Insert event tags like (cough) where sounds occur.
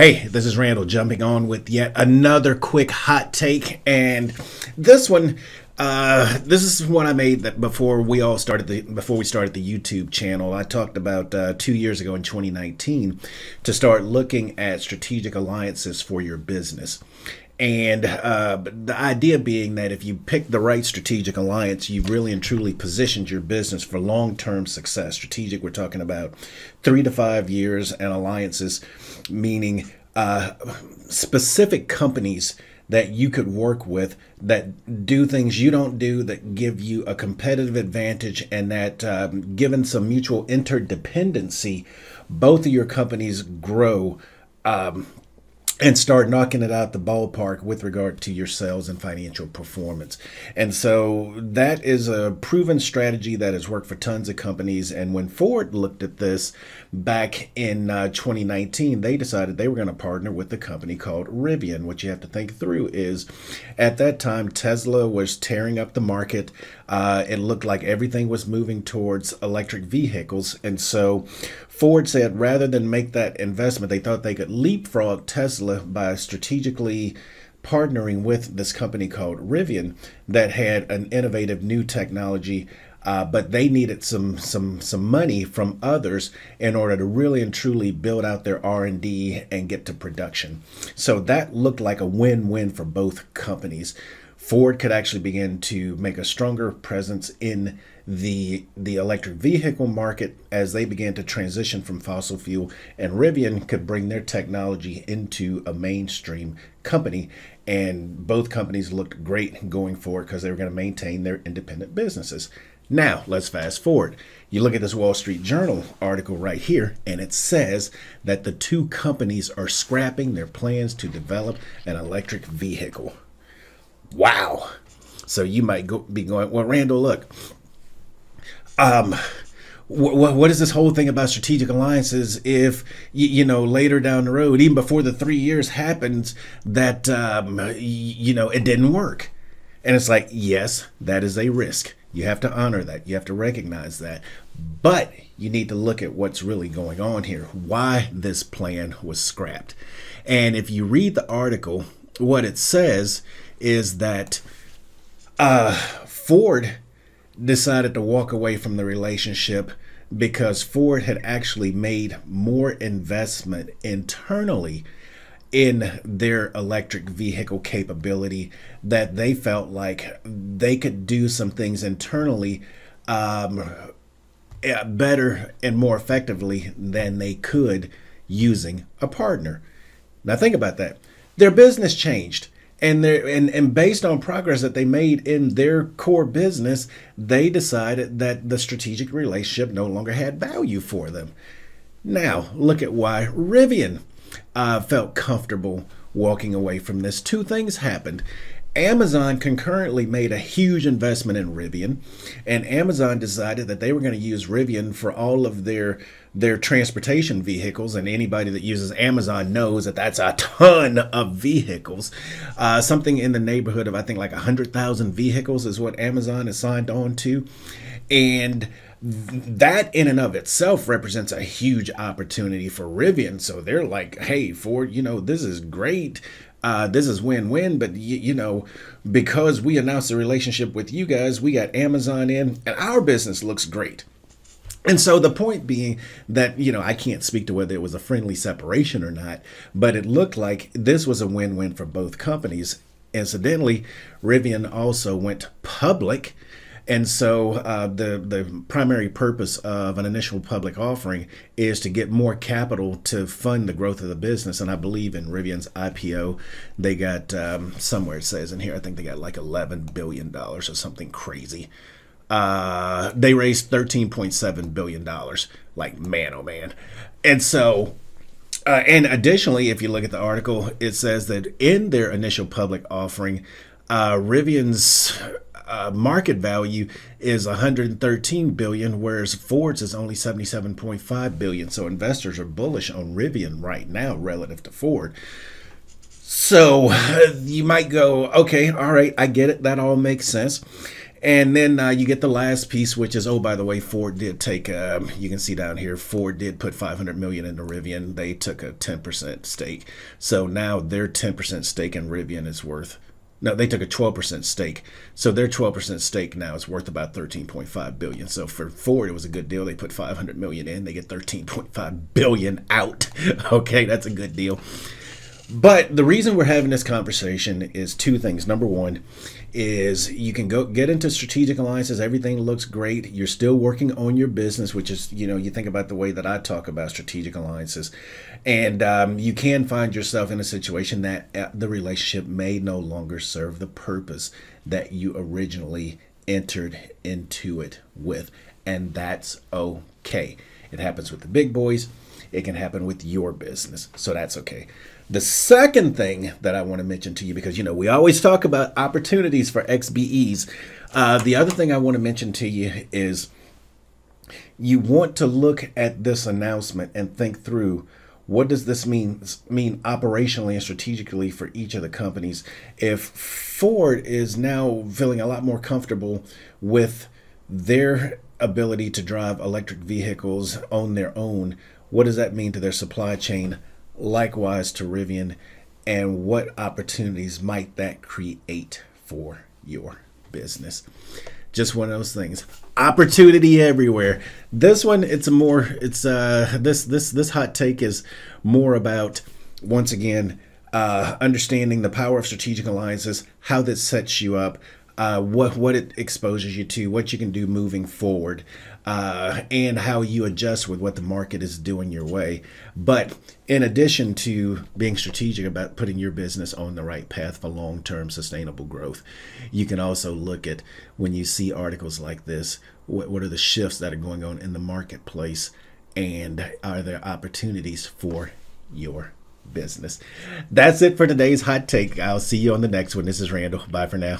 Hey, this is Randall jumping on with yet another quick hot take. And this one, uh, this is one I made that before we all started the before we started the YouTube channel. I talked about uh, two years ago in 2019 to start looking at strategic alliances for your business. And uh, the idea being that if you pick the right strategic alliance, you've really and truly positioned your business for long term success. Strategic, we're talking about three to five years, and alliances, meaning uh, specific companies that you could work with that do things you don't do that give you a competitive advantage and that um, given some mutual interdependency both of your companies grow um, and start knocking it out the ballpark with regard to your sales and financial performance. And so that is a proven strategy that has worked for tons of companies. And when Ford looked at this back in uh, 2019, they decided they were going to partner with a company called Rivian. What you have to think through is at that time, Tesla was tearing up the market. Uh, it looked like everything was moving towards electric vehicles. And so Ford said rather than make that investment, they thought they could leapfrog Tesla by strategically partnering with this company called Rivian that had an innovative new technology. Uh, but they needed some some some money from others in order to really and truly build out their R&D and get to production. So that looked like a win-win for both companies. Ford could actually begin to make a stronger presence in the the electric vehicle market as they began to transition from fossil fuel and Rivian could bring their technology into a mainstream company and both companies looked great going forward because they were going to maintain their independent businesses. Now, let's fast forward. You look at this Wall Street Journal article right here, and it says that the two companies are scrapping their plans to develop an electric vehicle. Wow. So you might go, be going, well, Randall, look, um, what, what is this whole thing about strategic alliances if you, you, know later down the road even before the three years happens that um, you know it didn't work? And it's like yes that is a risk. You have to honor that. You have to recognize that. But you need to look at what's really going on here why this plan was scrapped. And if you read the article what it says is that uh, ford decided to walk away from the relationship because Ford had actually made more investment internally in their electric vehicle capability that they felt like they could do some things internally um, better and more effectively than they could using a partner. Now, think about that. Their business changed and they and, and based on progress that they made in their core business they decided that the strategic relationship no longer had value for them. Now look at why rivian uh, felt comfortable walking away from this. Two things happened Amazon concurrently made a huge investment in Rivian, and Amazon decided that they were going to use Rivian for all of their their transportation vehicles. And anybody that uses Amazon knows that that's a ton of vehicles. Uh, something in the neighborhood of I think like hundred thousand vehicles is what Amazon is signed on to, and that in and of itself represents a huge opportunity for Rivian. So they're like, hey, Ford, you know, this is great uh, this is win-win but you, you know because we announced a relationship with you guys we got amazon in and our business looks great and so the point being that, you know, I can't speak to whether it was a friendly separation or not, but it looked like this was a win win for both companies. Incidentally, Rivian also went public and so uh, the the primary purpose of an initial public offering is to get more capital to fund the growth of the business. And I believe in Rivian's IPO, they got um, somewhere it says in here, I think they got like eleven billion dollars or something crazy. Uh, they raised thirteen point seven billion dollars. Like man, oh man, and so. Uh, and additionally, if you look at the article, it says that in their initial public offering, uh, Rivian's uh, market value is 113 billion, whereas Ford's is only 77.5 billion. So investors are bullish on Rivian right now relative to Ford. So you might go, okay, all right, I get it. That all makes sense. And then uh, you get the last piece, which is oh, by the way, Ford did take. Um, you can see down here, Ford did put 500 million into Rivian. They took a 10% stake, so now their 10% stake in Rivian is worth. No, they took a 12% stake, so their 12% stake now is worth about 13.5 billion. So for Ford, it was a good deal. They put 500 million in, they get 13.5 billion out. (laughs) okay, that's a good deal. But the reason we're having this conversation is two things. Number one is you can go get into strategic alliances. Everything looks great. You're still working on your business, which is, you know, you think about the way that I talk about strategic alliances. And um, you can find yourself in a situation that uh, the relationship may no longer serve the purpose that you originally entered into it with. And that's okay. It happens with the big boys, it can happen with your business. So that's okay. The second thing that I want to mention to you, because you know we always talk about opportunities for XBEs. Uh, the other thing I want to mention to you is you want to look at this announcement and think through what does this mean mean operationally and strategically for each of the companies. If Ford is now feeling a lot more comfortable with their ability to drive electric vehicles on their own, what does that mean to their supply chain? Likewise to Rivian, and what opportunities might that create for your business? Just one of those things. Opportunity everywhere. This one, it's a more, it's uh, this this this hot take is more about once again uh, understanding the power of strategic alliances, how this sets you up, uh, what what it exposes you to, what you can do moving forward, uh, and how you adjust with what the market is doing your way. But in addition to being strategic about putting your business on the right path for long term sustainable growth, you can also look at when you see articles like this what, what are the shifts that are going on in the marketplace, and are there opportunities for your business? That's it for today's hot take. I'll see you on the next one. This is Randall. Bye for now.